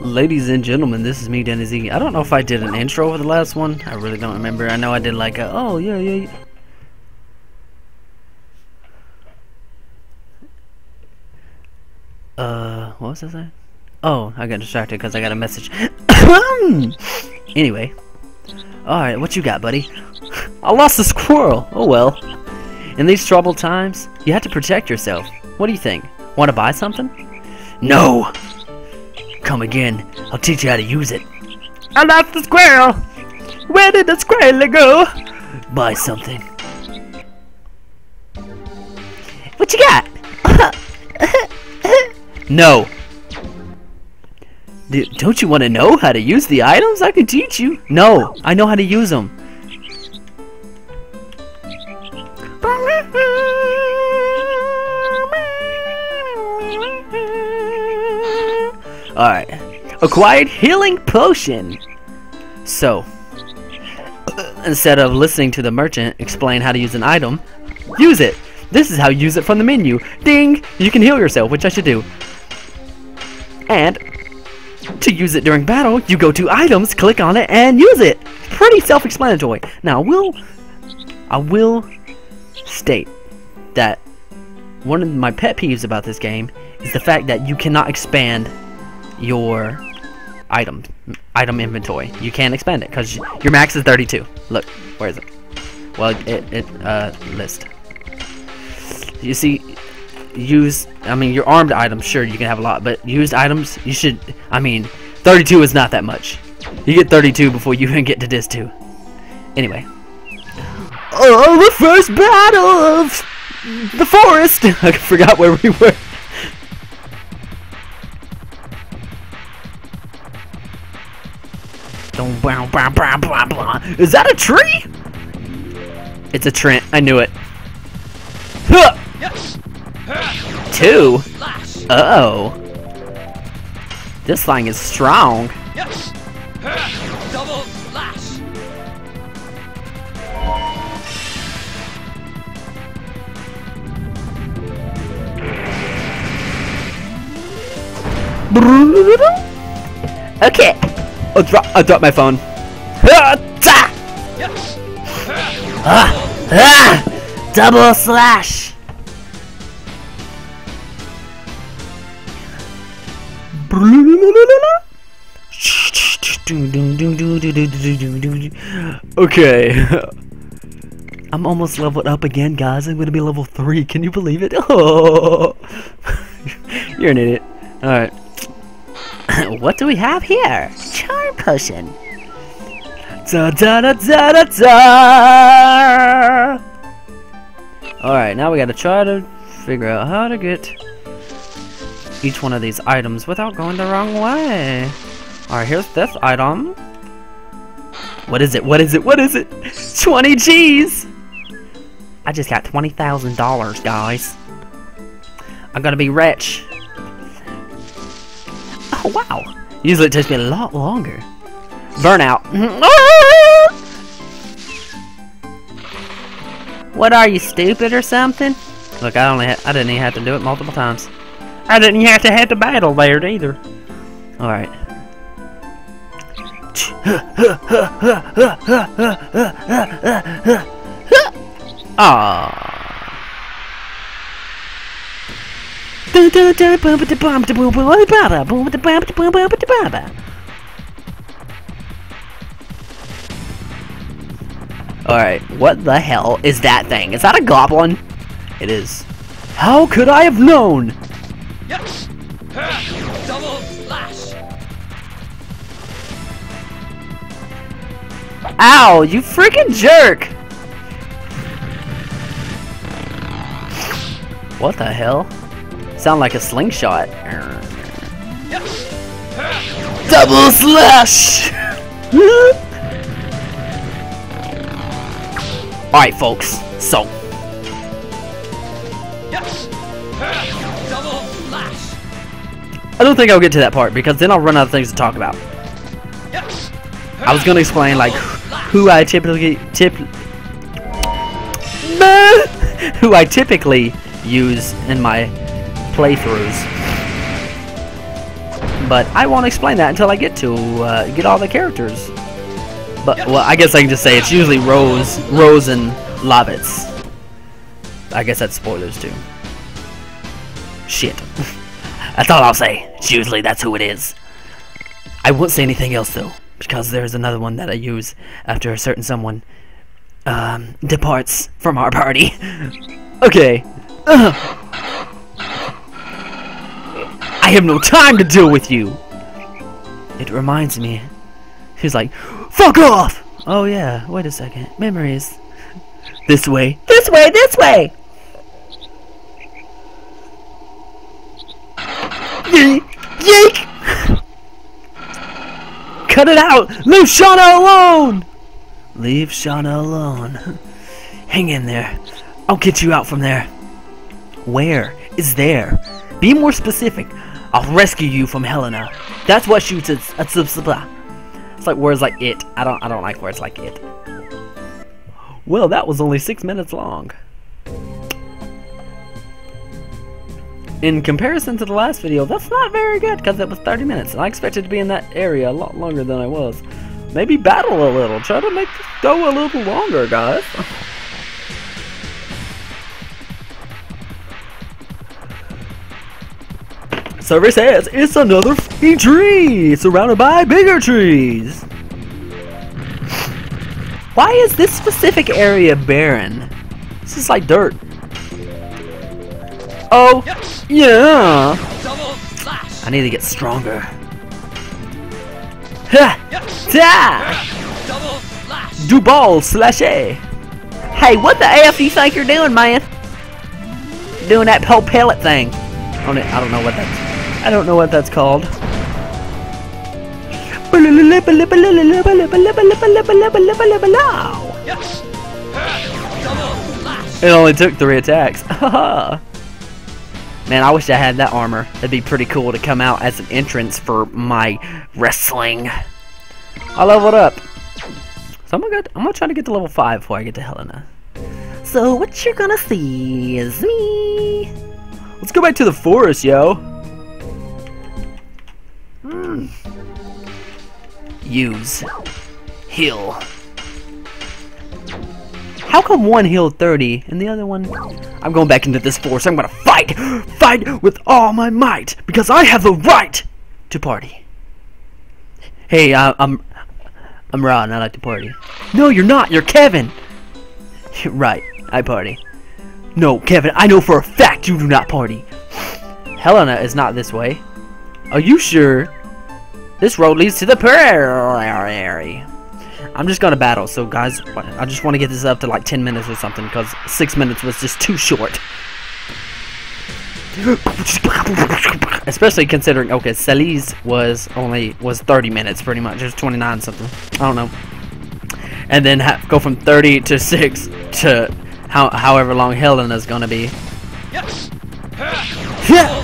Ladies and gentlemen, this is me, Denny Z. I don't know if I did an intro for the last one. I really don't remember. I know I did like a, oh, yeah, yeah, yeah. Uh, what was I saying? Oh, I got distracted because I got a message. anyway. Alright, what you got, buddy? I lost the squirrel! Oh well. In these troubled times, you have to protect yourself. What do you think? Want to buy something? No! Come again. I'll teach you how to use it. I lost the squirrel! Where did the squirrel go? Buy something. What you got? no. D don't you want to know how to use the items? I can teach you. No, I know how to use them. Alright. Acquired healing potion. So, instead of listening to the merchant explain how to use an item, use it. This is how you use it from the menu. Ding! You can heal yourself, which I should do. And, to use it during battle, you go to items, click on it, and use it. Pretty self-explanatory. Now, I will, I will state that one of my pet peeves about this game is the fact that you cannot expand your item item inventory. You can't expand it because your max is 32. Look, where is it? Well, it, it uh, list. You see, use, I mean, your armed items, sure, you can have a lot, but used items, you should, I mean, 32 is not that much. You get 32 before you even get to this 2. Anyway. Oh, the first battle of the forest! I forgot where we were. Is that a tree? It's a Trent. I knew it. Yes. Two? Uh oh. This thing is strong. Yes. Double slash. Okay. Oh, drop! I dropped my phone. Ah! Ah! Ah! Double slash. Okay. I'm almost leveled up again, guys. I'm gonna be level 3. Can you believe it? Oh. You're an idiot. Alright. what do we have here? Charm potion. Da da da da da da! Alright, now we gotta try to figure out how to get each one of these items without going the wrong way. Alright, here's this item. What is it? What is it? What is it? 20 G's! I just got $20,000, guys. I'm gonna be rich. Wow. Usually it takes me a lot longer. Burnout. what are you, stupid or something? Look, I only I didn't even have to do it multiple times. I didn't even have to have to battle there either. Alright. Aww. Alright, what the hell is that thing? Is that a goblin? It is. How could I have known? Yes. Double slash. Ow, you freaking jerk! What the hell? Sound like a slingshot. Double slash! Alright, folks. So, Yes. Double slash. I don't think I'll get to that part because then I'll run out of things to talk about. I was gonna explain like who I typically tip who I typically use in my playthroughs. but I won't explain that until I get to uh, get all the characters. But well, I guess I can just say it's usually Rose, Rose and Lavitz. I guess that's spoilers too. Shit. that's all I'll say. It's usually that's who it is. I won't say anything else though, because there's another one that I use after a certain someone um, departs from our party. okay. Ugh. I have no time to deal with you. It reminds me. He's like, fuck off! Oh yeah, wait a second. Memories. This way. This way, this way! Ye- Yeek! Cut it out! Leave Shana alone! Leave Shana alone. Hang in there. I'll get you out from there. Where is there? Be more specific. I'll rescue you from Hellena. That's what shoots it's it's like words like it. I don't I don't like words like it. Well, that was only six minutes long. In comparison to the last video, that's not very good because it was 30 minutes. And I expected to be in that area a lot longer than I was. Maybe battle a little. Try to make this go a little longer, guys. Survey says it's another tree surrounded by bigger trees. Why is this specific area barren? This is like dirt. Oh, yeah. I need to get stronger. Ha! Slash. Do ball slash A. Hey, what the F do you think you're doing, man? Doing that whole pellet thing. I don't, I don't know what that's. I don't know what that's called. Slash. It only took three attacks. Man, I wish I had that armor. That'd be pretty cool to come out as an entrance for my wrestling. I leveled up. So I'm gonna, I'm gonna try to get to level 5 before I get to Hellena. So what you're gonna see is me. Let's go back to the forest, yo. Hmm. Use. Heal. How come one healed 30 and the other one... I'm going back into this force. I'm gonna fight! Fight with all my might! Because I have the right to party. Hey, uh, I'm... I'm Ron. I like to party. No, you're not. You're Kevin. right. I party. No, Kevin. I know for a fact you do not party. Hellena is not this way. Are you sure? This road leads to the prairie. I'm just gonna battle, so guys, I just want to get this up to like 10 minutes or something, because 6 minutes was just too short. Especially considering, okay, Seles was only, was 30 minutes pretty much, it was 29 something, I don't know. And then go from 30 to 6 to how, however long Hellena's gonna be. Yeah,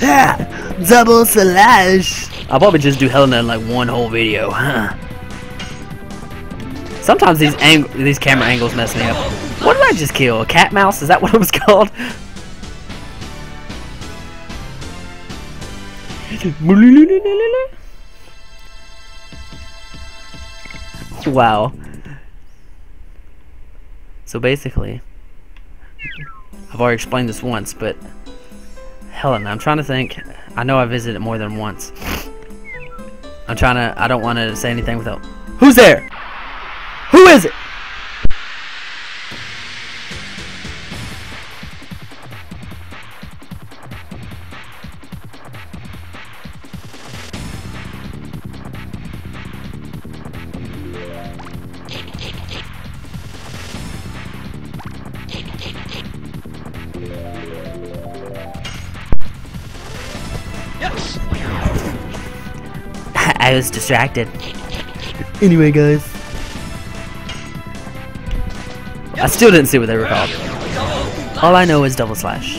yeah, double slash. I'll probably just do Hellena in like one whole video. Huh. Sometimes these ang these camera angles mess me up. What did I just kill? A cat mouse? Is that what it was called? wow. So basically, I've already explained this once, but Helen, I'm trying to think. I know I visited more than once. I'm trying to. I don't want to say anything without. Who's there? I was distracted. Anyway, guys. I still didn't see what they were called. All I know is double slash.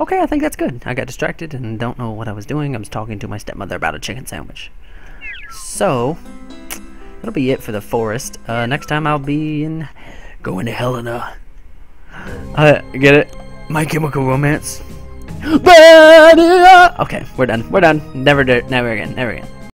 okay, I think that's good. I got distracted and don't know what I was doing. I was talking to my stepmother about a chicken sandwich. So, that'll be it for the forest. Uh, next time I'll be in going to Hellena. Uh, get it? My Chemical Romance. Okay, we're done. We're done. Never do. Never again. Never again.